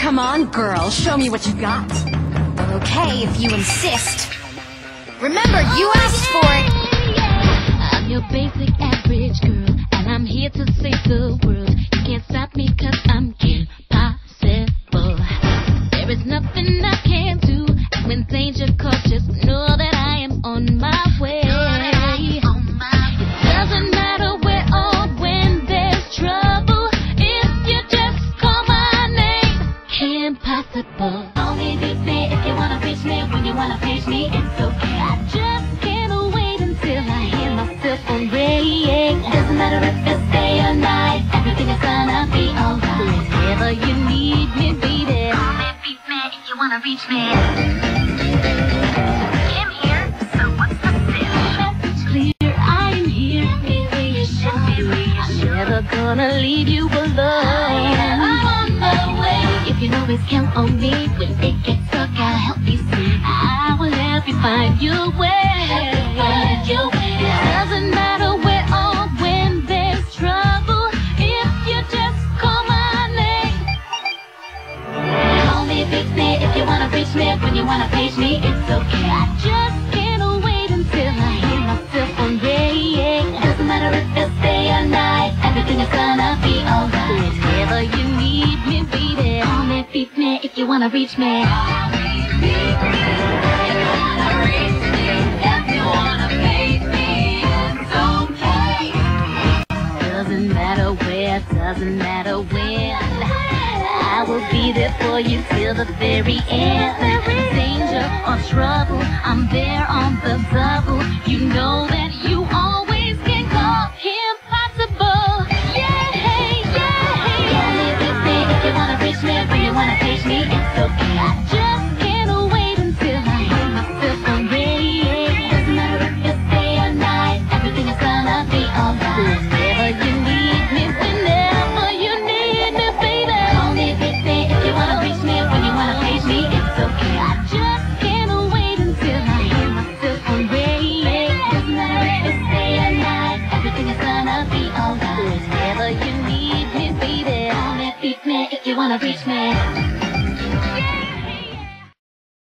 Come on, girl, show me what you got. Okay, if you insist. Remember, you asked for it. I'm your basic average girl, and I'm here to save the world. You can't stop me cause I'm impossible. There is nothing I can do, and when danger calls, just know that I am on my way. Name. Impossible. Only beat me if you wanna reach me, when you wanna reach me, it's okay. I just can't wait until I hear myself on ring. Doesn't matter if it's day or night, everything is gonna be alright. Whenever you need me, baby. Only beat me if you wanna reach me. Kim here, so what's the Message clear, I'm here. Maybe you should be I'm never gonna leave you alone. Always count on me when it gets stuck, I'll help you see. I will help you find your way. Find your way. It doesn't matter where or when there's trouble. If you just call my name. Call me, fix me if you wanna reach me. When you wanna page me, it's okay. I just can't wait until I hear myself on ring. Doesn't matter if it's day or night, everything is gonna be wanna reach me. Doesn't matter where, doesn't matter when. I will be there for you till the very end. Danger or trouble, I'm there on the double. You know that wanna reach me.